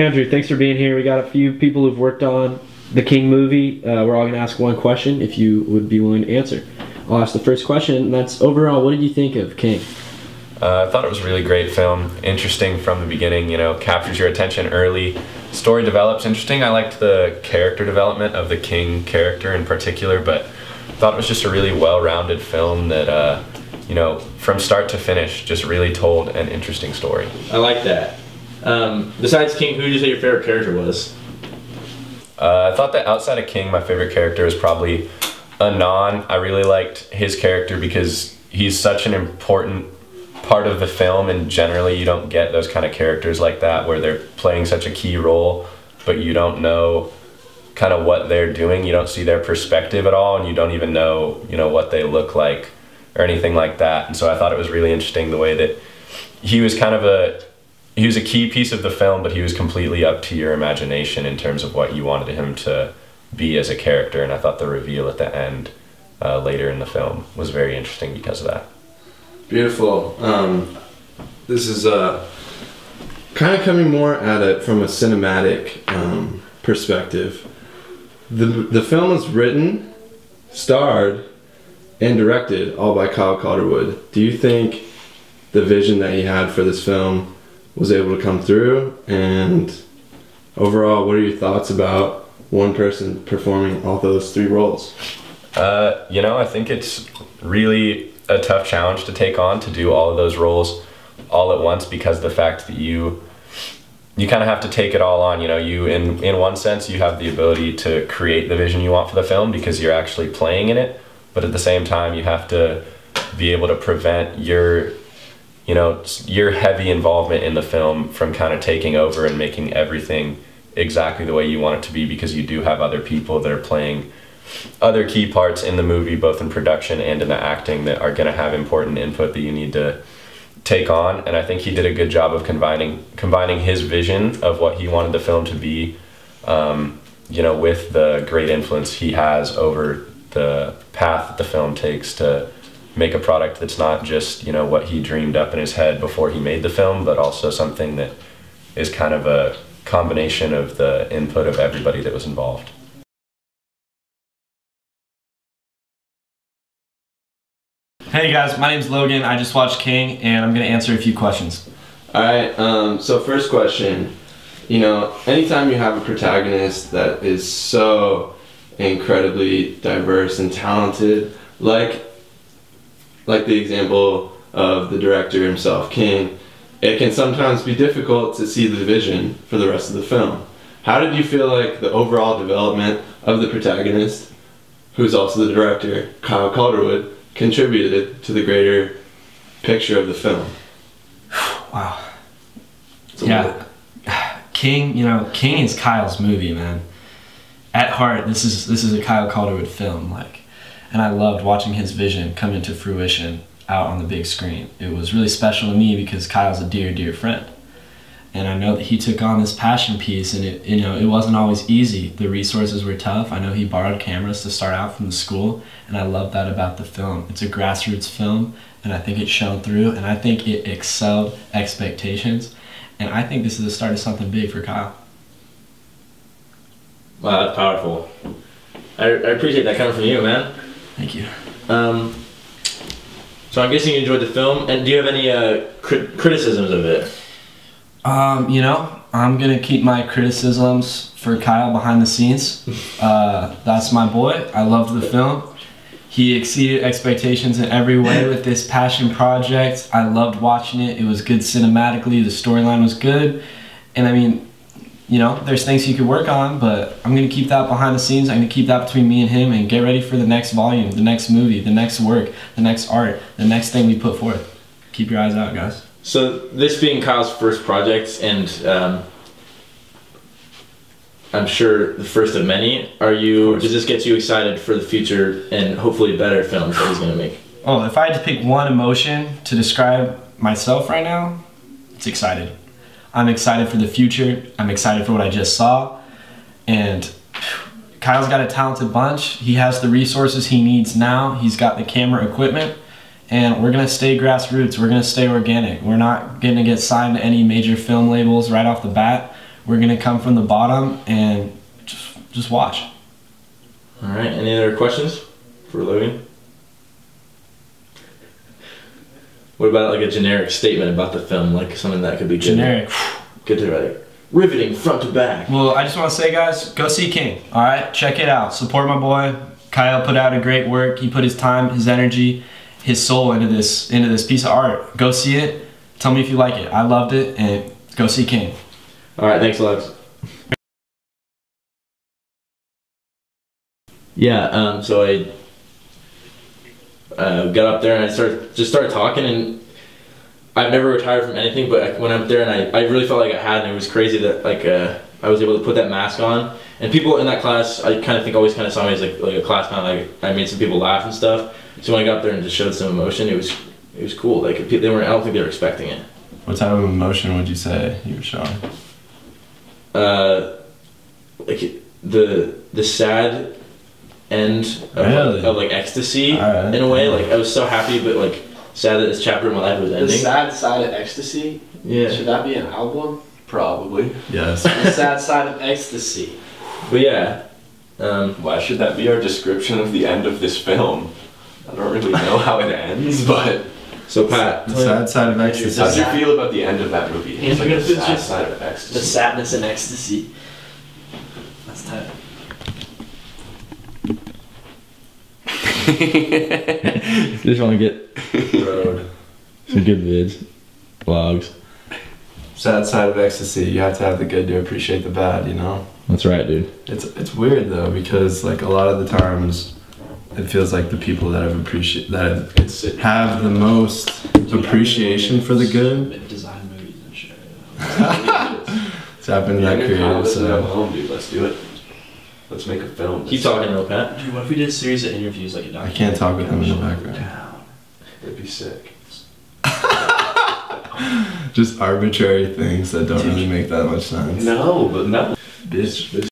Andrew, thanks for being here. We got a few people who've worked on the King movie. Uh, we're all going to ask one question if you would be willing to answer. I'll ask the first question, and that's overall, what did you think of King? Uh, I thought it was a really great film, interesting from the beginning. You know, captures your attention early. Story develops interesting. I liked the character development of the King character in particular, but thought it was just a really well-rounded film that, uh, you know, from start to finish, just really told an interesting story. I like that. Um, besides King, who did you say your favorite character was? Uh, I thought that outside of King, my favorite character is probably Anon. I really liked his character because he's such an important part of the film and generally you don't get those kind of characters like that where they're playing such a key role but you don't know kind of what they're doing you don't see their perspective at all and you don't even know you know what they look like or anything like that and so i thought it was really interesting the way that he was kind of a he was a key piece of the film but he was completely up to your imagination in terms of what you wanted him to be as a character and i thought the reveal at the end uh, later in the film was very interesting because of that Beautiful. Um, this is uh, kind of coming more at it from a cinematic um, perspective. The, the film was written, starred, and directed all by Kyle Calderwood. Do you think the vision that he had for this film was able to come through? And overall, what are your thoughts about one person performing all those three roles? Uh, you know, I think it's really a tough challenge to take on to do all of those roles all at once because the fact that you you kind of have to take it all on you know you in in one sense you have the ability to create the vision you want for the film because you're actually playing in it but at the same time you have to be able to prevent your you know your heavy involvement in the film from kind of taking over and making everything exactly the way you want it to be because you do have other people that are playing other key parts in the movie, both in production and in the acting, that are going to have important input that you need to take on. And I think he did a good job of combining combining his vision of what he wanted the film to be, um, you know, with the great influence he has over the path that the film takes to make a product that's not just you know what he dreamed up in his head before he made the film, but also something that is kind of a combination of the input of everybody that was involved. Hey guys, my name's Logan. I just watched King and I'm gonna answer a few questions. All right. Um, so first question, you know, anytime you have a protagonist that is so incredibly diverse and talented, like like the example of the director himself, King, it can sometimes be difficult to see the vision for the rest of the film. How did you feel like the overall development of the protagonist, who's also the director, Kyle Calderwood, contributed to the greater picture of the film? Wow. It's Yeah. King, you know, King is Kyle's movie, man. At heart, this is this is a Kyle Calderwood film, like, and I loved watching his vision come into fruition out on the big screen. It was really special to me because Kyle's a dear, dear friend, and I know that he took on this passion piece, and it you know it wasn't always easy. The resources were tough. I know he borrowed cameras to start out from the school, and I love that about the film. It's a grassroots film, and I think it shone through, and I think it excelled expectations. And I think this is the start of something big for Kyle. Wow, that's powerful. I, I appreciate that coming from you, man. Thank you. Um, so I'm guessing you enjoyed the film, and do you have any uh, crit- criticisms of it? Um, you know, I'm gonna keep my criticisms for Kyle behind the scenes. Uh, that's my boy. I loved the film. He exceeded expectations in every way with this passion project. I loved watching it. It was good cinematically. The storyline was good, and I mean, you know, there's things he could work on, but I'm gonna keep that behind the scenes. I'm gonna keep that between me and him, and get ready for the next volume, the next movie, the next work, the next art, the next thing we put forth. Keep your eyes out, guys. So this being Kyle's first project, and um, I'm sure the first of many, are you? Does this get you excited for the future and hopefully better films that he's gonna make? Oh, if I had to pick one emotion to describe myself right now, it's excited. I'm excited for the future. I'm excited for what I just saw. And Kyle's got a talented bunch. He has the resources he needs now. He's got the camera equipment. And we're going to stay grassroots. We're going to stay organic. We're not going to get signed to any major film labels right off the bat. We're gonna come from the bottom and just just watch. All right. Any other questions for Logan? What about like a generic statement about the film, like something that could be good, Generic. good to like riveting front to back? Well, I just want to say, guys, go see King. All right, check it out. Support my boy. Kyle put out a great work. He put his time, his energy, his soul into this into this piece of art. Go see it. Tell me if you like it. I loved it, and go see King. All right. Thanks, Lex. Yeah. Um. So I uh, got up there and I started just started talking and I've never retired from anything, but I went up there and I, I really felt like I had, and it was crazy that like uh, I was able to put that mask on. And people in that class, I kind of think always kind of saw me as like like a class clown. Like I made some people laugh and stuff. So when I got up there and just showed some emotion, it was it was cool. Like they weren't. I don't think they were expecting it. What type of emotion would you say you were showing? Uh, like the the sad end of, Really? of like ecstasy Alright. in a way. Like I was so happy, but like sad that this chapter of my life was ending. The ending. sad side of ecstasy. Yeah. Should that be an album? Probably. Yes. The sad side of ecstasy. But yeah. Um, Why should that be our description of the end of this film? I don't really know how it ends, but so Pat, The sad side of ecstasy. how do you feel about the end of that movie? It's like the sad side of ecstasy. The sadness and ecstasy. That's tight. Just want to get some good vids, vlogs. Sad side of ecstasy, you have to have the good to appreciate the bad, you know? That's right, dude. It's it's weird though because like a lot of the times it feels like the people that have appreciate that It's have the most appreciation for the good Design movies and shit. it's happened to that You're kind of creative so home, dude. Let's do it. Let's make a film. keep talking, real Pat. Dude, what if we did a series of interviews like a I documentary? can't talk with them in the background. It'd be sick. Just arbitrary things that don't really make that much sense. No, but no. Bitch, bitch.